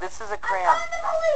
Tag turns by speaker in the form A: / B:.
A: this is a crayon.